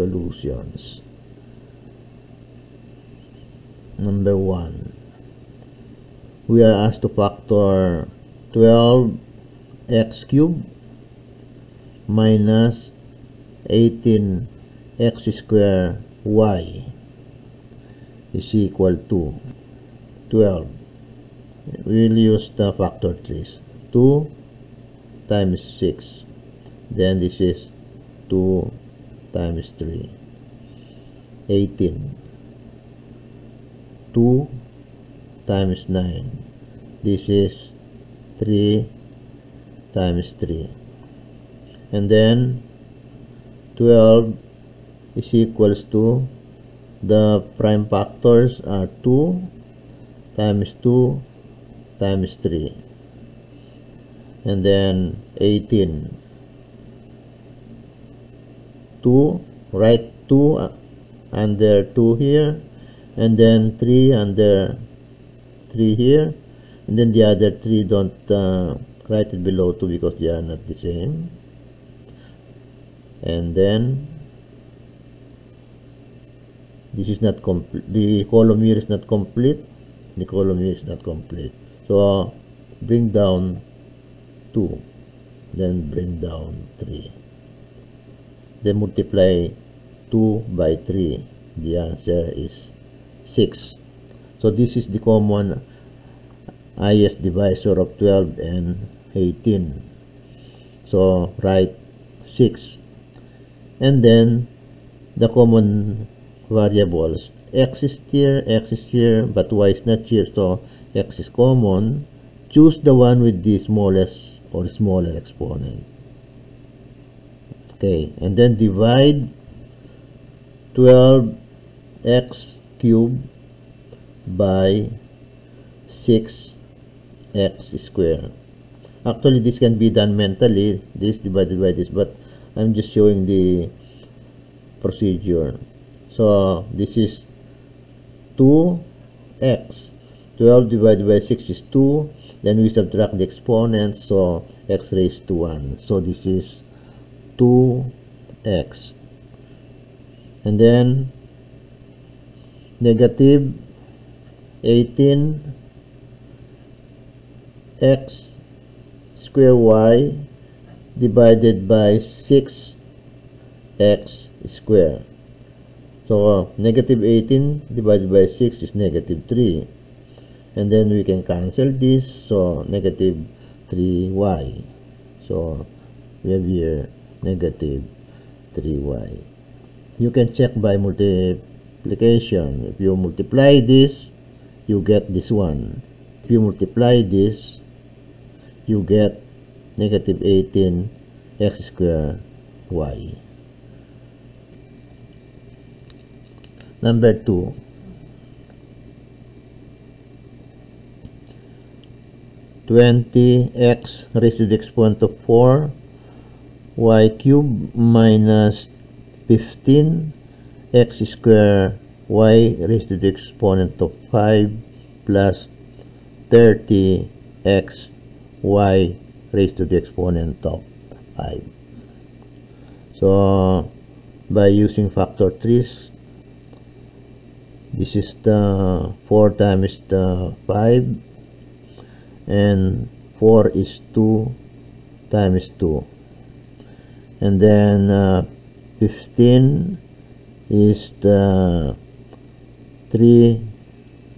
solutions. Number 1. We are asked to factor 12x cubed minus 18x square y is equal to 12. We'll use the factor trees. 2 times 6. Then this is 2 times 3. 18. 2 times 9. This is 3 times 3. And then 12 is equals to the prime factors are 2 times 2 times 3 and then 18 2 write 2 under 2 here and then 3 under 3 here and then the other 3 don't uh, write it below 2 because they are not the same. And then this is not complete the column here is not complete the column here is not complete. So bring down 2 then bring down 3 then multiply 2 by 3 the answer is 6 so this is the common IS divisor of 12 and 18 so write 6 and then the common variables. X is here x is here but y is not here. So x is common. Choose the one with the smallest or smaller exponent okay and then divide 12x cubed by 6x square. Actually this can be done mentally this divided by this but I'm just showing the procedure. So this is 2x 12 divided by 6 is 2 then we subtract the exponents so x raised to 1 so this is 2x and then negative 18 x square y divided by 6 x square so negative 18 divided by 6 is negative 3. And then we can cancel this. So negative 3y. So we have here negative 3y. You can check by multiplication. If you multiply this, you get this one. If you multiply this, you get negative 18 x squared y. Number 2. Twenty x raised to the exponent of four y cube minus fifteen x square y raised to the exponent of five plus thirty x y raised to the exponent of five. So by using factor trees this is the 4 times the 5 and 4 is 2 times 2 and then uh, 15 is the 3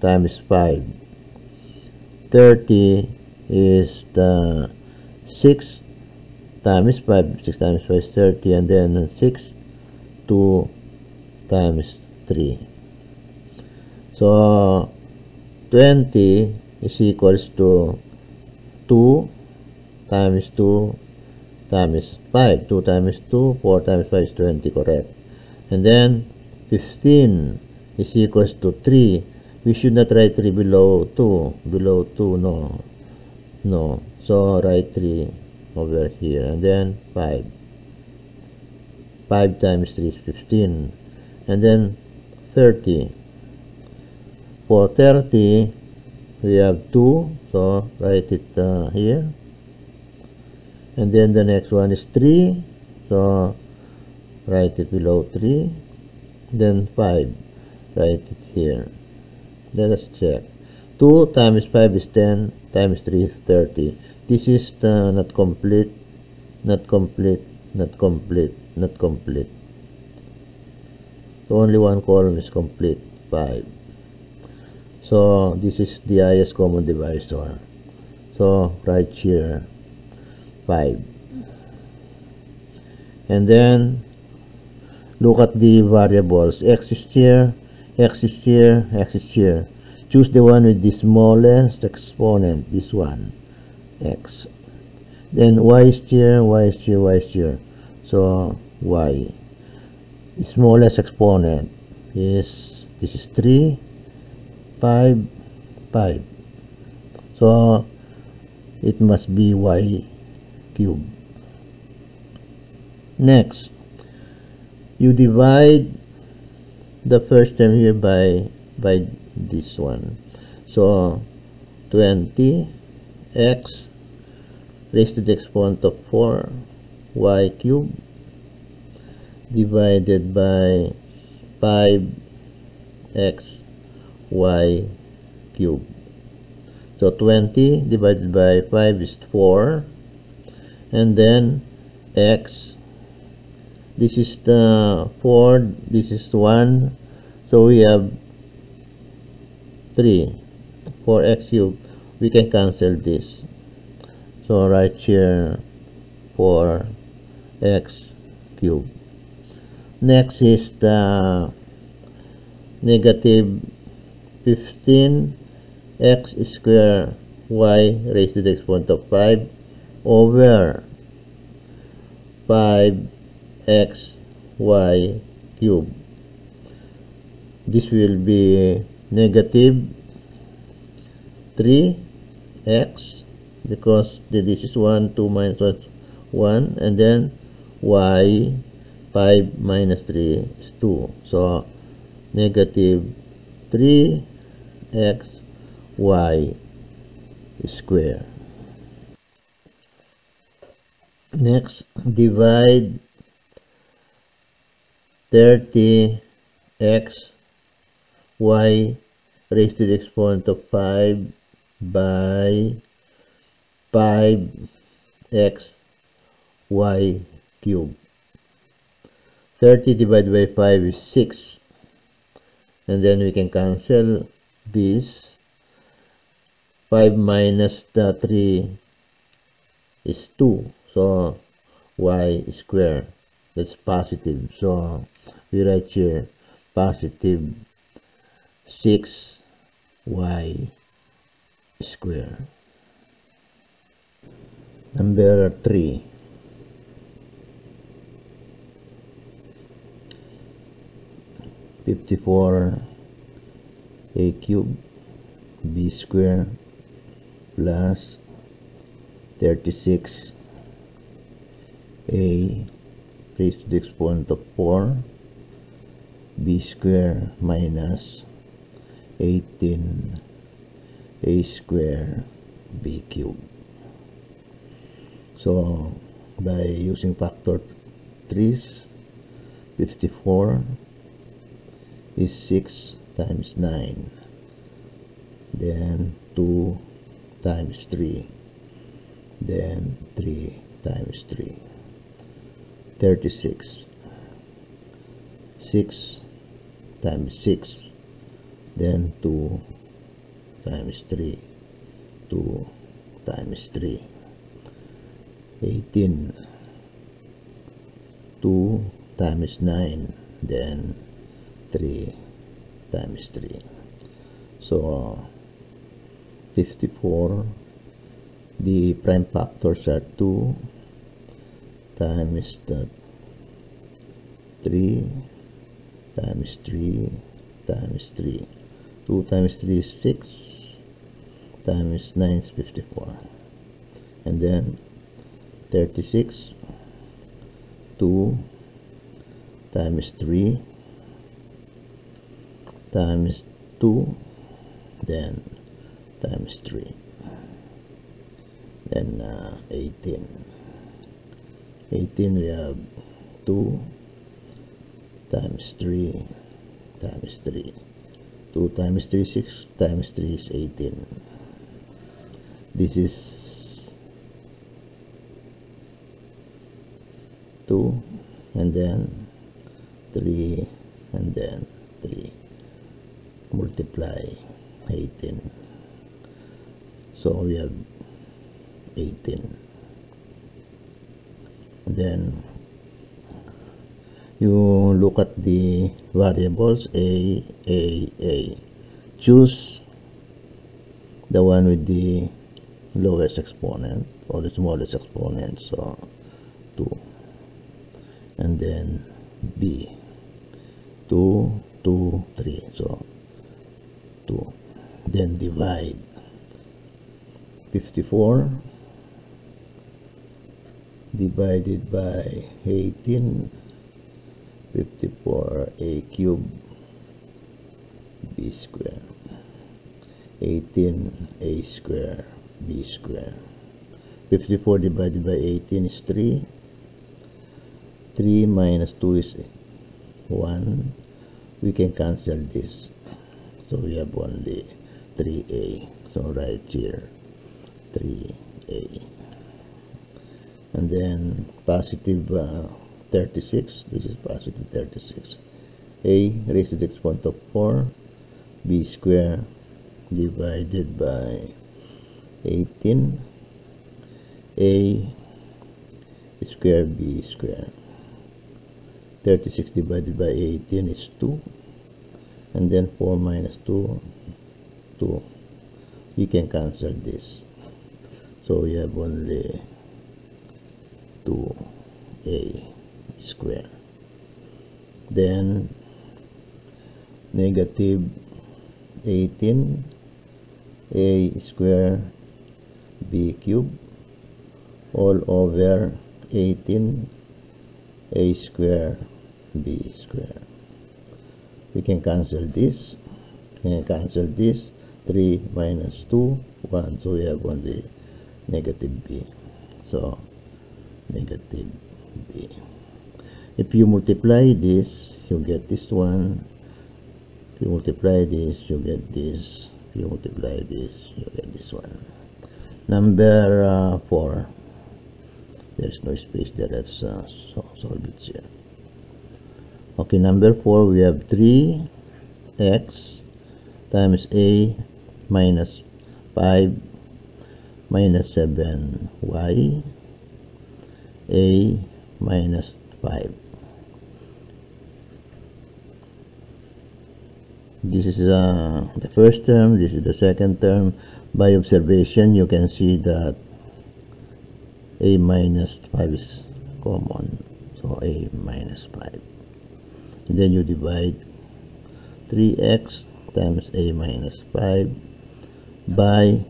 times 5 30 is the 6 times 5 6 times 5 is 30 and then 6 2 times 3 so 20 is equals to 2 times 2 times 5. 2 times 2, 4 times 5 is 20, correct. And then 15 is equals to 3. We should not write 3 below 2. Below 2, no. No. So write 3 over here. And then 5. 5 times 3 is 15. And then 30 for 30 we have 2 so write it uh, here and then the next one is 3 so write it below 3 then 5 write it here. Let us check. 2 times 5 is 10 times 3 is 30 this is the not complete not complete not complete not complete. So only one column is complete 5 so this is the highest common divisor so right here 5 and then look at the variables. X is here x is here x is here. Choose the one with the smallest exponent this one x. Then y is here y is here y is here. So y. The smallest exponent is this is 3 5 5 so it must be y cube. Next you divide the first term here by by this one. So 20 x raised to the exponent of 4 y cube divided by 5 x y cube. So 20 divided by 5 is 4 and then x. This is the 4 this is 1 so we have 3 4x cube we can cancel this. So right here 4x cube next is the negative 15 x square y raised to the exponent of 5 over 5 x y cube. This will be negative 3 x because this is 1 2 minus 1 1 and then y 5 minus 3 is 2 so negative 3 x y square next divide 30 x y raised to the exponent of 5 by 5 x y cube. 30 divided by 5 is 6 and then we can cancel this. 5 minus the 3 is 2 so y square. That's positive so we write here positive 6 y square. Number 3 54 a cube b square plus 36 a raised to the exponent of 4 b square minus 18 a square b cube. So by using factor trees 54 is 6 times 9 then 2 times 3 then 3 times 3 36 6 times 6 then 2 times 3 2 times 3 18 2 times 9 then 3 times 3 so 54 the prime factors are 2 times the 3 times 3 times 3 2 times 3 is 6 times 9 is 54 and then 36 2 times 3 times 2 then times 3 then uh, 18 18 we have 2 times 3 times 3 2 times 3 6 times 3 is 18 this is 2 and then 3 and then 3 multiply 18 so we have 18 and then you look at the variables a a a. Choose the one with the lowest exponent or the smallest exponent so 2 and then b. 2 2 3 so 2 then divide 54 divided by 18 54 a cube b square. 18 a square b square. 54 divided by 18 is 3 3 minus 2 is 1 we can cancel this. So we have only 3a so right here 3a and then positive uh, 36 this is positive 36 a raised to the exponent of 4 b square divided by 18 a square b square. 36 divided by 18 is 2 and then 4 minus 2 2 we can cancel this. So we have only 2a square. Then negative 18 a square b cube all over 18 a square b square. We can cancel this. We can cancel this. 3 minus 2 1 so we have only negative b. So negative. B if you multiply this you get this one. If you multiply this you get this. If you multiply this you get this one. Number uh, 4 there's no space there. Let's uh, solve it here okay number 4 we have 3x times a minus 5 minus 7y a minus 5 this is uh, the first term this is the second term. By observation you can see that a minus 5 is common. So a minus 5 and then you divide 3x times a minus 5 by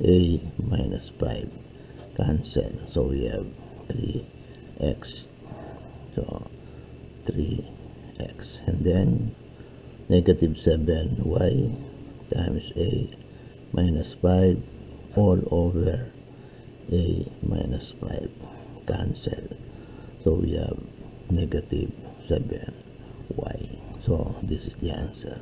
a minus 5 cancel so we have 3x so 3x and then negative 7y times a minus 5 all over a minus 5 cancel. So we have negative 7y so this is the answer